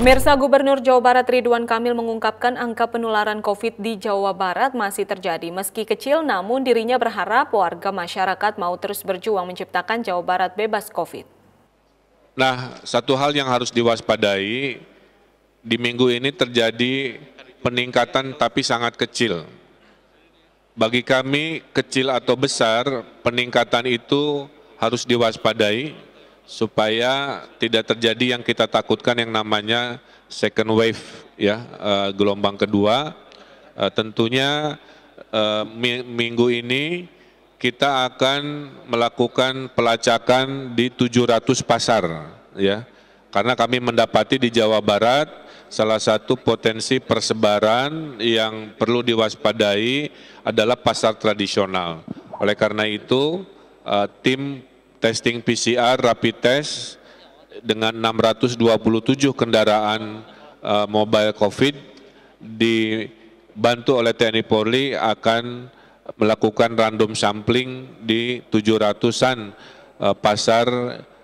Pemirsa Gubernur Jawa Barat Ridwan Kamil mengungkapkan angka penularan COVID di Jawa Barat masih terjadi. Meski kecil, namun dirinya berharap warga masyarakat mau terus berjuang menciptakan Jawa Barat bebas COVID. Nah, satu hal yang harus diwaspadai, di minggu ini terjadi peningkatan tapi sangat kecil. Bagi kami, kecil atau besar, peningkatan itu harus diwaspadai supaya tidak terjadi yang kita takutkan yang namanya second wave ya uh, gelombang kedua. Uh, tentunya uh, minggu ini kita akan melakukan pelacakan di 700 pasar ya. Karena kami mendapati di Jawa Barat salah satu potensi persebaran yang perlu diwaspadai adalah pasar tradisional. Oleh karena itu tim testing PCR rapid test dengan 627 kendaraan uh, mobile COVID dibantu oleh TNI Polri akan melakukan random sampling di 700-an uh, pasar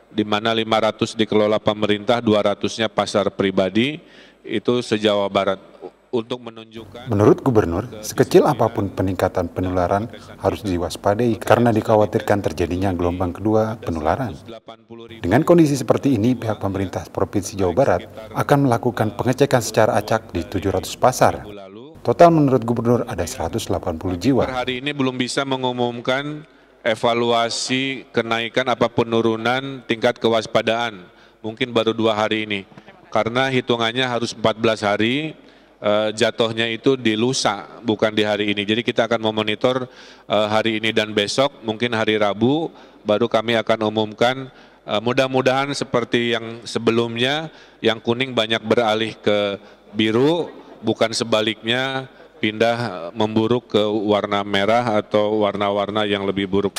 di mana 500 dikelola pemerintah, 200-nya pasar pribadi itu se-Jawa Barat untuk menunjukkan Menurut Gubernur, sekecil apa pun peningkatan penularan harus diwaspadai karena dikhawatirkan terjadinya gelombang kedua penularan. Dengan kondisi seperti ini, pihak pemerintah Provinsi Jawa Barat akan melakukan pengecekan secara acak di 700 pasar. Total menurut Gubernur ada 180 jiwa. Per hari ini belum bisa mengumumkan evaluasi kenaikan apa penurunan tingkat kewaspadaan. Mungkin baru dua hari ini. Karena hitungannya harus 14 hari, uh, jatuhnya itu di lusa bukan di hari ini. Jadi kita akan memonitor uh, hari ini dan besok, mungkin hari Rabu baru kami akan umumkan uh, mudah-mudahan seperti yang sebelumnya yang kuning banyak beralih ke biru bukan sebaliknya pindah memburuk ke warna merah atau warna-warna yang lebih buruk.